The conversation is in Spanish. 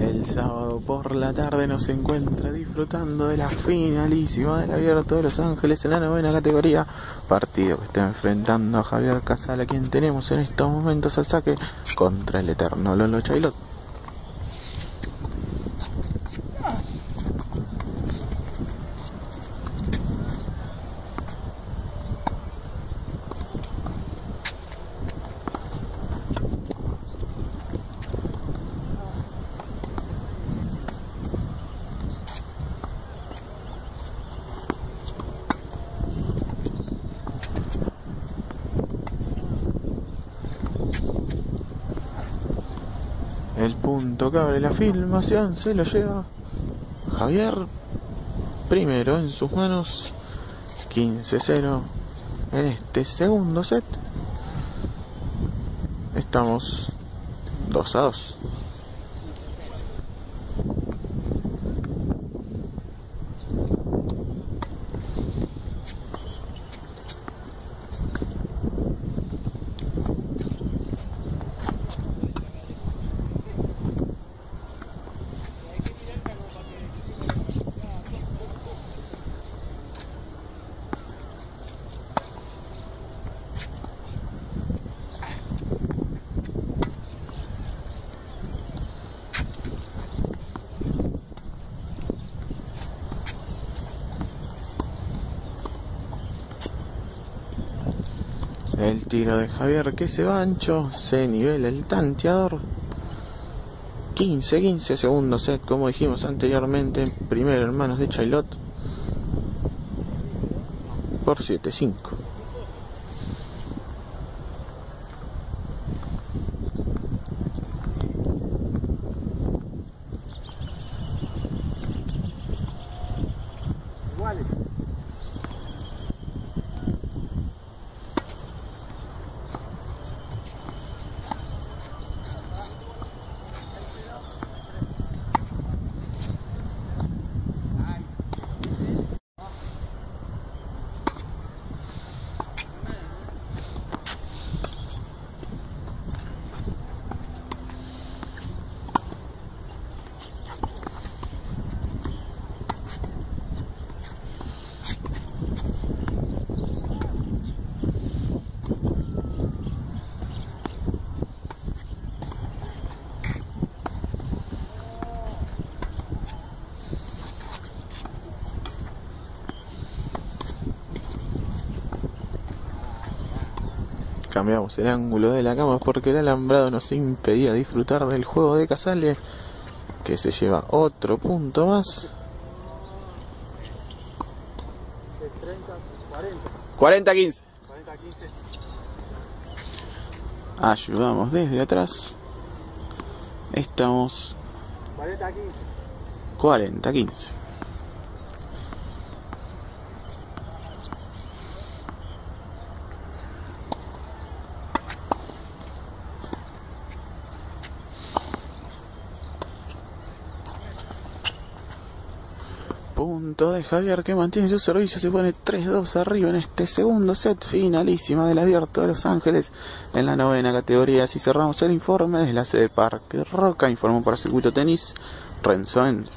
El sábado por la tarde nos encuentra disfrutando de la finalísima del Abierto de Los Ángeles en la novena categoría. Partido que está enfrentando a Javier Casal, a quien tenemos en estos momentos al saque contra el eterno Lolo Chailot. El punto que abre la filmación se lo lleva Javier primero en sus manos 15-0 en este segundo set. Estamos 2 a 2. El tiro de Javier que se va ancho, se nivela el tanteador. 15-15 segundo set, como dijimos anteriormente, primero en manos de Chailot por 7-5. Cambiamos el ángulo de la cama porque el alambrado nos impedía disfrutar del juego de Casale, que se lleva otro punto más. De 30, 40. 40-15. 40, 15. Ayudamos desde atrás. Estamos 40, 15. 40-15. Punto de Javier que mantiene su servicio, se pone 3-2 arriba en este segundo set, finalísima del Abierto de Los Ángeles en la novena categoría. Si cerramos el informe desde la sede Parque Roca, informó para Circuito Tenis, Renzo Ende.